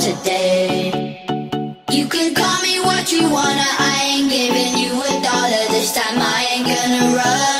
today. You can call me what you wanna, I ain't giving you a dollar this time. I ain't gonna run.